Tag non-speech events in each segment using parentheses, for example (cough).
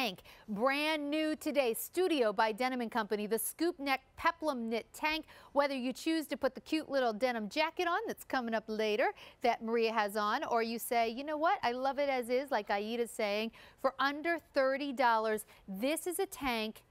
tank. Brand new today, Studio by Denim & Company, the scoop neck peplum knit tank. Whether you choose to put the cute little denim jacket on that's coming up later that Maria has on, or you say, you know what, I love it as is, like Aida's saying, for under $30, this is a tank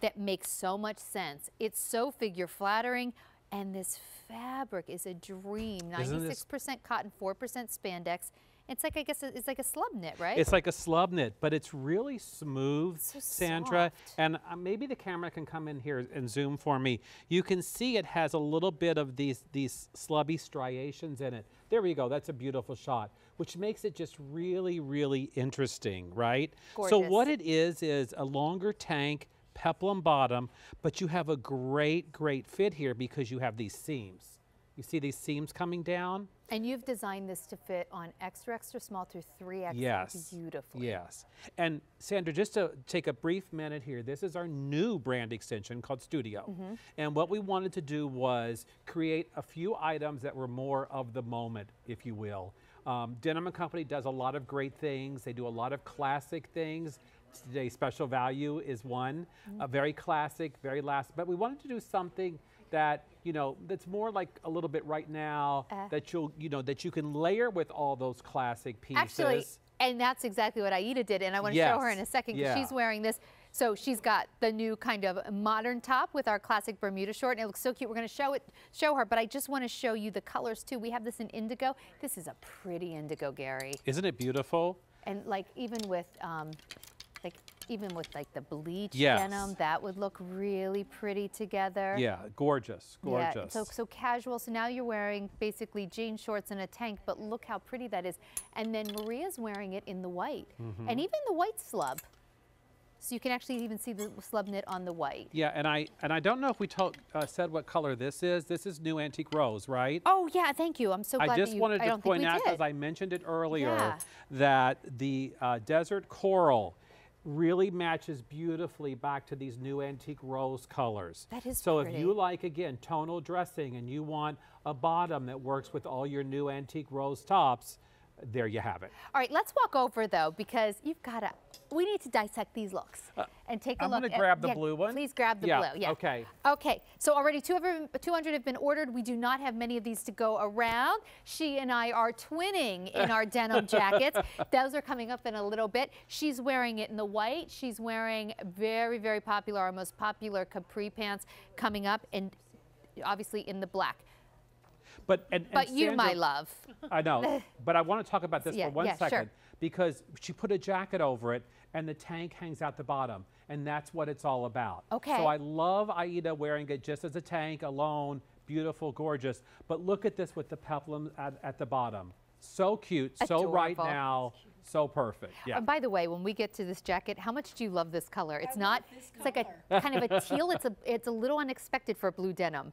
that makes so much sense. It's so figure flattering. And this fabric is a dream. 96% cotton, 4% spandex. It's like I guess it's like a slub knit, right? It's like a slub knit, but it's really smooth, so Sandra. Soft. And uh, maybe the camera can come in here and zoom for me. You can see it has a little bit of these these slubby striations in it. There we go. That's a beautiful shot, which makes it just really, really interesting, right? Gorgeous. So what it is is a longer tank, peplum bottom, but you have a great, great fit here because you have these seams. You see these seams coming down? And you've designed this to fit on extra, extra small through 3X yes. beautifully. Yes. And Sandra, just to take a brief minute here, this is our new brand extension called Studio. Mm -hmm. And what we wanted to do was create a few items that were more of the moment, if you will. Um, Denim & Company does a lot of great things. They do a lot of classic things. Today, Special Value is one, mm -hmm. a very classic, very last, but we wanted to do something that you know that's more like a little bit right now uh, that you'll you know that you can layer with all those classic pieces. Actually, and that's exactly what Aida did, and I want to yes. show her in a second because yeah. she's wearing this. So she's got the new kind of modern top with our classic Bermuda short, and it looks so cute. We're going to show it, show her, but I just want to show you the colors too. We have this in indigo. This is a pretty indigo, Gary. Isn't it beautiful? And like even with um, like even with like the bleach yes. denim, that would look really pretty together. Yeah, gorgeous, gorgeous. Yeah, so, so casual. So now you're wearing basically jean shorts and a tank, but look how pretty that is. And then Maria's wearing it in the white. Mm -hmm. And even the white slub. So you can actually even see the slub knit on the white. Yeah, and I and I don't know if we told, uh, said what color this is. This is new antique rose, right? Oh yeah, thank you. I'm so glad I just you, wanted to point out because I mentioned it earlier yeah. that the uh, desert coral really matches beautifully back to these new antique rose colors. That is So pretty. if you like, again, tonal dressing and you want a bottom that works with all your new antique rose tops, there you have it. All right, let's walk over though, because you've got to, we need to dissect these looks uh, and take a I'm look. I'm going to grab the yeah, blue one. Please grab the yeah, blue. Yeah. Okay. Okay. So already 200, 200 have been ordered. We do not have many of these to go around. She and I are twinning in our (laughs) denim jackets. Those are coming up in a little bit. She's wearing it in the white. She's wearing very, very popular, our most popular capri pants coming up, and obviously in the black. But, and, and but you, my love. (laughs) I know. but I want to talk about this yeah, for one yeah, second sure. because she put a jacket over it and the tank hangs out the bottom. And that's what it's all about. Okay. So I love Aida wearing it just as a tank alone. Beautiful, gorgeous. But look at this with the peplum at, at the bottom. So cute, Adorable. so right now, so perfect. Yeah. Uh, by the way, when we get to this jacket, how much do you love this color? It's I not. It's like a kind of a teal. It's a. It's a little unexpected for a blue denim.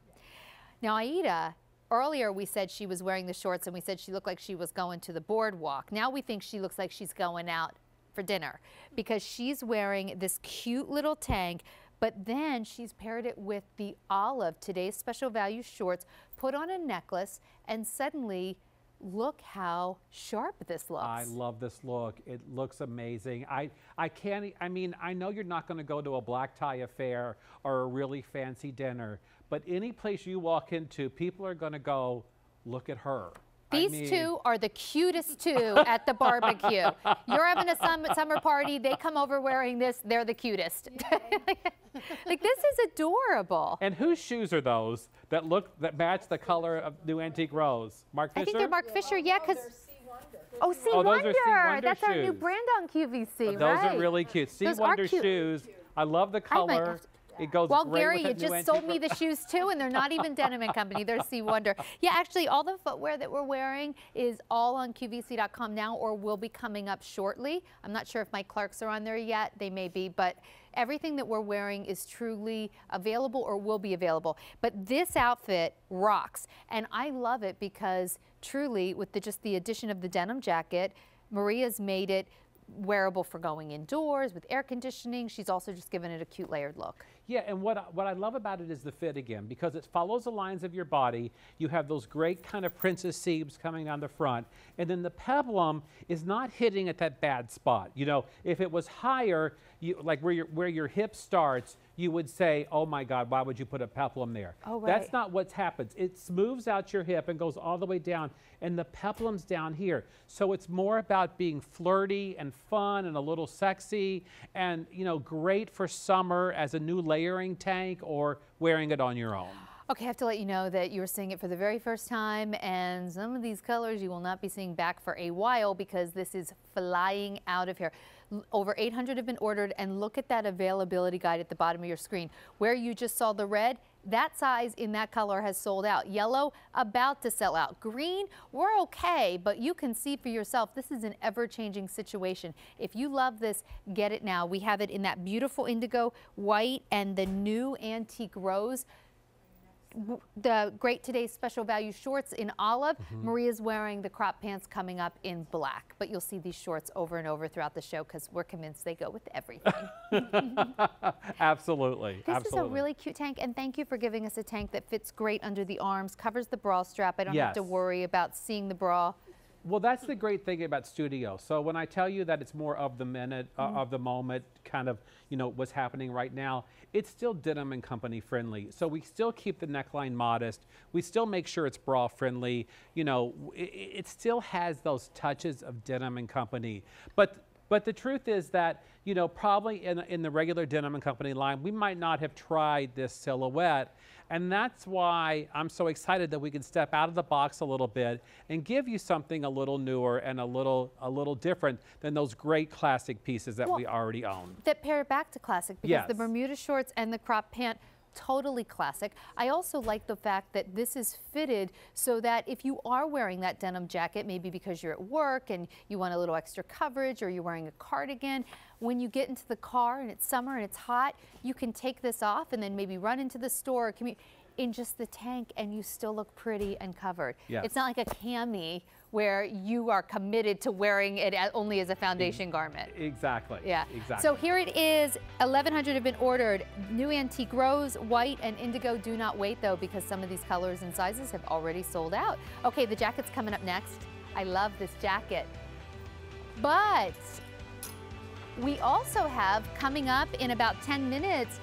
Now Aida Earlier, we said she was wearing the shorts and we said she looked like she was going to the boardwalk. Now we think she looks like she's going out for dinner because she's wearing this cute little tank, but then she's paired it with the olive, today's special value shorts, put on a necklace, and suddenly look how sharp this looks. I love this look. It looks amazing. I, I can't, I mean, I know you're not going to go to a black tie affair or a really fancy dinner, but any place you walk into, people are going to go, look at her. These I mean, two are the cutest two at the barbecue. You're having a summer, summer party, they come over wearing this, they're the cutest. (laughs) like this is adorable. And whose shoes are those that look that match the color of New Antique Rose? Marc Fisher? I think they're Marc Fisher, yeah, because Oh, C oh, oh Wonder. Wonder. That's shoes. our new brand on QVC, oh, those right? are really cute. C those Wonder shoes. I love the color. It goes well, Gary, you just sold me the shoes too, and they're not even Denim & Company. They're C Wonder. Yeah, actually, all the footwear that we're wearing is all on QVC.com now or will be coming up shortly. I'm not sure if my Clarks are on there yet. They may be, but everything that we're wearing is truly available or will be available. But this outfit rocks, and I love it because truly, with the, just the addition of the denim jacket, Maria's made it wearable for going indoors with air conditioning. She's also just given it a cute layered look. Yeah, and what, I- what I love about it is the fit again, because it follows the lines of your body. You have those great kind of princess seams coming down the front, and then the peplum is not hitting at that bad spot. You know, if it was higher, you, like where your, where your hip starts, you would say, oh my God, why would you put a peplum there? Oh, That's not what happens. It smooths out your hip and goes all the way down, and the peplum's down here. So it's more about being flirty and fun and a little sexy and, you know, great for summer as a new layering tank or wearing it on your own. Okay, I have to let you know that you're seeing it for the very first time, and some of these colors you will not be seeing back for a while because this is flying out of here. Over 800 have been ordered, and look at that availability guide at the bottom of your screen. Where you just saw the red, that size in that color has sold out. Yellow, about to sell out. Green, we're okay, but you can see for yourself, this is an ever-changing situation. If you love this, get it now. We have it in that beautiful indigo, white, and the new antique rose the Great Today's Special Value shorts in olive. Mm-hmm. Maria's wearing the crop pants coming up in black. But you'll see these shorts over and over throughout the show because we're convinced they go with everything. (laughs) Absolutely. this absolutely. is a really cute tank, and thank you for giving us a tank that fits great under the arms, covers the bra strap. I don't have to worry about seeing the bra. Well, that's the great thing about studio. So when I tell you that it's more of the minute, uh, of the moment, kind of, you know, what's happening right now, it's still denim and company friendly. So we still keep the neckline modest. We still make sure it's bra friendly. You know, it, it still has those touches of denim and company. But but the truth is that, you know, probably in, in the regular Denim and Company line, we might not have tried this silhouette. And that's why I'm so excited that we can step out of the box a little bit and give you something a little newer and a little a little different than those great classic pieces that Well, we already own. that pair it back to classic because the Bermuda shorts and the crop pant totally classic. I also like the fact that this is fitted so that if you are wearing that denim jacket, maybe because you're at work and you want a little extra coverage or you're wearing a cardigan, when you get into the car and it's summer and it's hot, you can take this off and then maybe run into the store or in just the tank and you still look pretty and covered. Yes. It's not like a cami where you are committed to wearing it only as a foundation garment. Exactly. Yeah. Exactly. So here it is. 1,100 have been ordered. New antique rose, white, and indigo. Do not wait though, because some of these colors and sizes have already sold out. Okay, the jacket's coming up next. I love this jacket. But we also have coming up in about 10 minutes